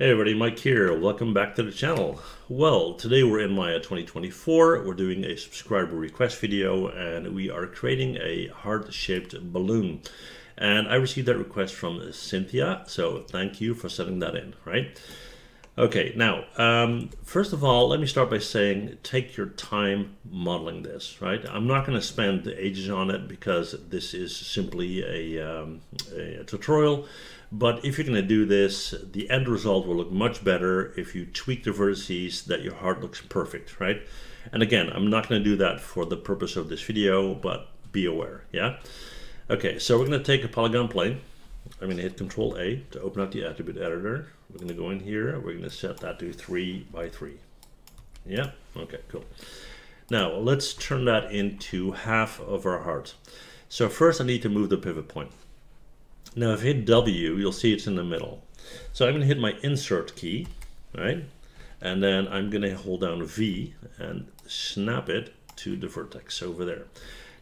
Hey everybody, Mike here. Welcome back to the channel. Well, today we're in Maya 2024. We're doing a subscriber request video and we are creating a heart-shaped balloon. And I received that request from Cynthia, so thank you for sending that in, right? Okay, now, um, first of all, let me start by saying take your time modeling this, right? I'm not going to spend ages on it because this is simply a, um, a tutorial. But if you're going to do this, the end result will look much better if you tweak the vertices that your heart looks perfect, right? And again, I'm not going to do that for the purpose of this video, but be aware, yeah? Okay, so we're going to take a polygon plane. I'm going to hit Control A to open up the attribute editor. We're going to go in here. We're going to set that to 3 by 3. Yeah? Okay, cool. Now, let's turn that into half of our heart. So first I need to move the pivot point. Now if I hit W, you'll see it's in the middle. So I'm going to hit my insert key, right? And then I'm going to hold down V and snap it to the vertex over there.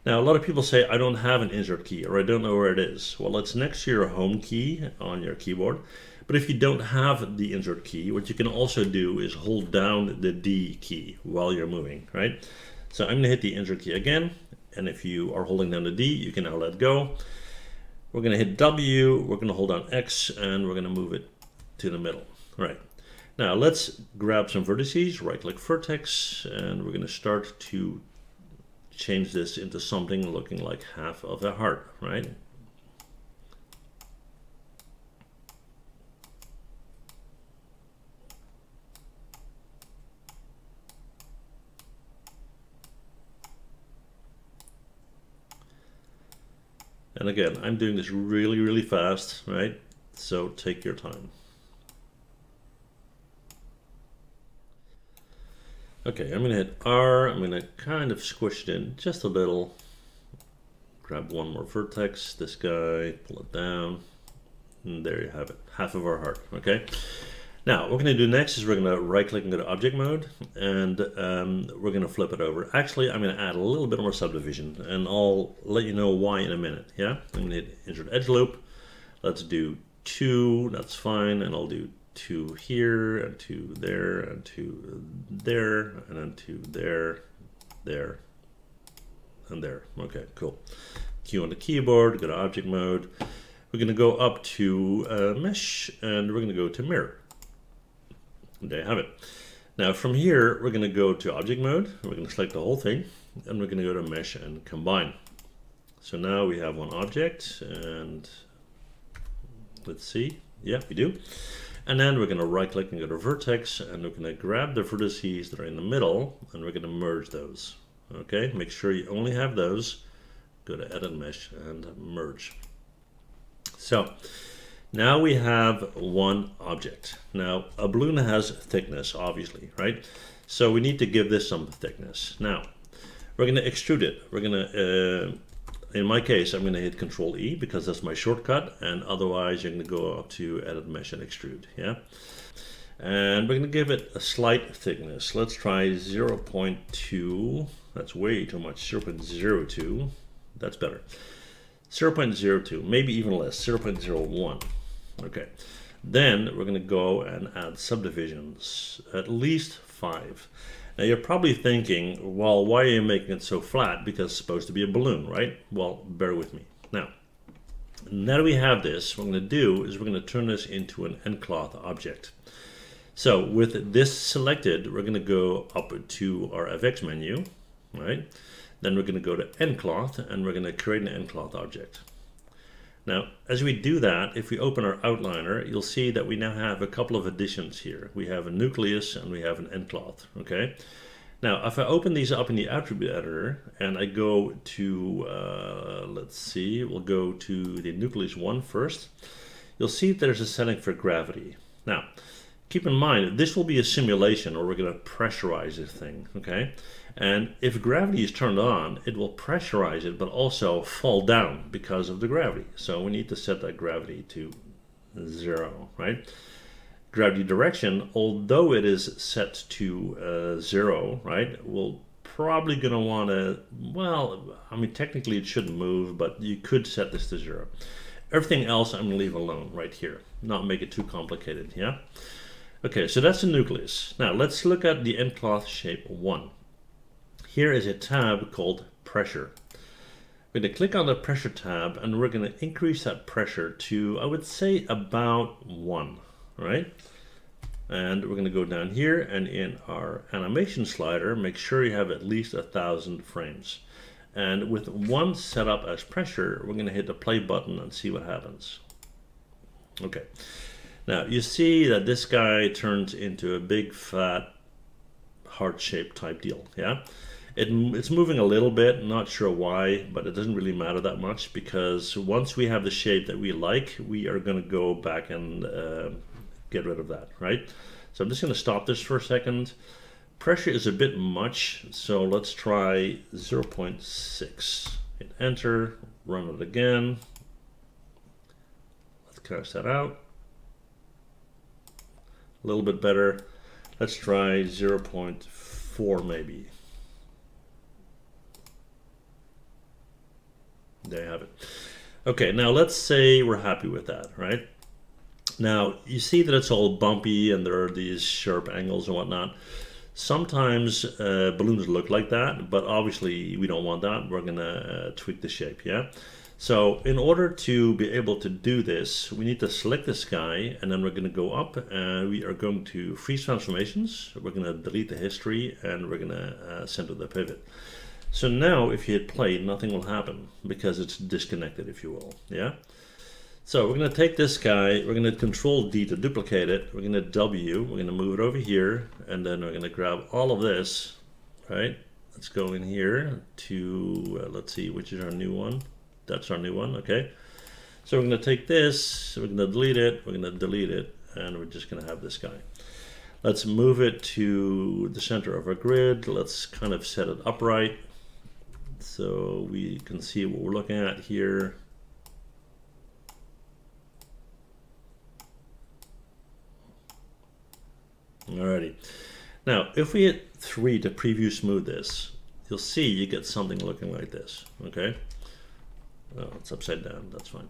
Now a lot of people say I don't have an insert key or I don't know where it is. Well, it's next to your home key on your keyboard. But if you don't have the insert key, what you can also do is hold down the D key while you're moving, right? So I'm going to hit the insert key again. And if you are holding down the D, you can now let go. We're going to hit W, we're going to hold down X, and we're going to move it to the middle. Right. Now let's grab some vertices, right click vertex, and we're going to start to change this into something looking like half of a heart, right? And again, I'm doing this really, really fast, right? So take your time. Okay, I'm gonna hit R, I'm gonna kind of squish it in just a little. Grab one more vertex, this guy, pull it down, and there you have it, half of our heart, okay? Now, what we're going to do next is we're going to right click and go to object mode and um, we're going to flip it over. Actually, I'm going to add a little bit more subdivision and I'll let you know why in a minute. Yeah, I'm going to hit insert edge loop. Let's do two, that's fine. And I'll do two here and two there and two there and then two there, there, and there. Okay, cool. Q on the keyboard, go to object mode. We're going to go up to uh, mesh and we're going to go to mirror. There you have it. Now from here, we're going to go to object mode. We're going to select the whole thing and we're going to go to mesh and combine. So now we have one object and let's see. Yeah, we do. And then we're going to right click and go to vertex and we're going to grab the vertices that are in the middle and we're going to merge those. Okay, make sure you only have those. Go to edit mesh and merge. So now we have one object. Now a balloon has thickness, obviously, right? So we need to give this some thickness. Now we're going to extrude it. We're going to, uh, in my case, I'm going to hit Control E because that's my shortcut, and otherwise you're going to go up to Edit Mesh and Extrude. Yeah, and we're going to give it a slight thickness. Let's try 0.2. That's way too much. 0.02. That's better. 0.02, maybe even less. 0.01. Okay, then we're going to go and add subdivisions, at least five. Now you're probably thinking, well, why are you making it so flat? Because it's supposed to be a balloon, right? Well, bear with me. Now, now that we have this, what I'm going to do is we're going to turn this into an nCloth object. So with this selected, we're going to go up to our FX menu, right? Then we're going to go to nCloth and we're going to create an nCloth object. Now, as we do that, if we open our outliner, you'll see that we now have a couple of additions here. We have a nucleus and we have an nCloth, okay? Now, if I open these up in the attribute editor and I go to, uh, let's see, we'll go to the nucleus one first, you'll see there's a setting for gravity. Now, keep in mind, this will be a simulation or we're going to pressurize this thing, okay? And if gravity is turned on, it will pressurize it, but also fall down because of the gravity. So we need to set that gravity to zero, right? Gravity direction, although it is set to uh, zero, right, we'll probably going to want to, well, I mean, technically it shouldn't move, but you could set this to zero. Everything else I'm going to leave alone right here, not make it too complicated, yeah? Okay, so that's the nucleus. Now let's look at the nCloth shape 1. Here is a tab called pressure. We're going to click on the pressure tab and we're going to increase that pressure to, I would say, about 1, right? And we're going to go down here and in our animation slider, make sure you have at least a thousand frames. And with one set up as pressure, we're going to hit the play button and see what happens. Okay. Now you see that this guy turns into a big fat heart-shaped type deal. Yeah. It, it's moving a little bit, not sure why, but it doesn't really matter that much because once we have the shape that we like, we are going to go back and uh, get rid of that, right? So I'm just going to stop this for a second. Pressure is a bit much, so let's try 0.6. Hit enter, run it again. Let's cast that out. A little bit better. Let's try 0.4 maybe. There you have it. Okay, now let's say we're happy with that, right? Now, you see that it's all bumpy and there are these sharp angles and whatnot. Sometimes uh, balloons look like that, but obviously we don't want that. We're gonna uh, tweak the shape, yeah? So in order to be able to do this, we need to select this guy and then we're gonna go up and we are going to freeze transformations. We're gonna delete the history and we're gonna uh, center the pivot. So now if you hit play, nothing will happen because it's disconnected, if you will, yeah? So we're going to take this guy, we're going to control D to duplicate it, we're going to W, we're going to move it over here, and then we're going to grab all of this, right? Let's go in here to, uh, let's see, which is our new one? That's our new one, okay. So we're going to take this, we're going to delete it, we're going to delete it, and we're just going to have this guy. Let's move it to the center of our grid. Let's kind of set it upright so we can see what we're looking at here. Alrighty. Now, if we hit 3 to preview smooth this, you'll see you get something looking like this, okay? Oh, it's upside down, that's fine.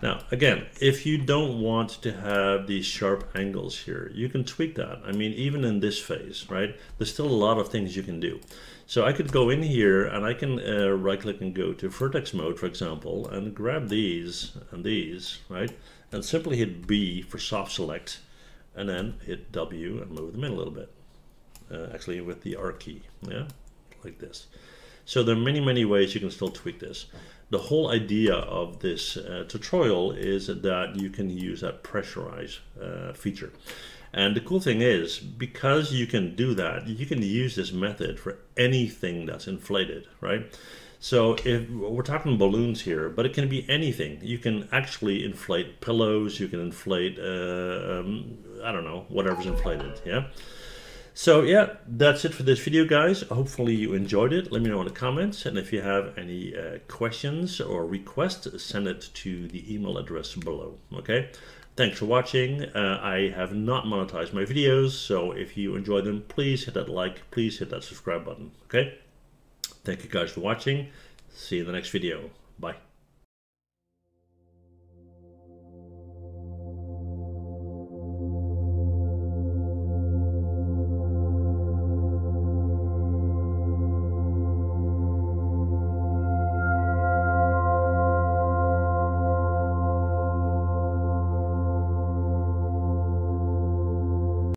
Now, again, if you don't want to have these sharp angles here, you can tweak that. I mean, even in this phase, right? There's still a lot of things you can do. So I could go in here and I can uh, right click and go to vertex mode, for example, and grab these and these, right? And simply hit B for soft select and then hit W and move them in a little bit. Uh, actually with the R key, yeah, like this. So there are many, many ways you can still tweak this. The whole idea of this uh, tutorial is that you can use that pressurize uh, feature. And the cool thing is, because you can do that, you can use this method for anything that's inflated, right? So if we're talking balloons here, but it can be anything. You can actually inflate pillows. You can inflate, uh, um, I don't know, whatever's inflated. Yeah. So yeah, that's it for this video, guys. Hopefully you enjoyed it. Let me know in the comments, and if you have any uh, questions or requests, send it to the email address below. Okay. Thanks for watching. Uh, I have not monetized my videos, so if you enjoy them, please hit that like, please hit that subscribe button. Okay. Thank you guys for watching. See you in the next video. Bye.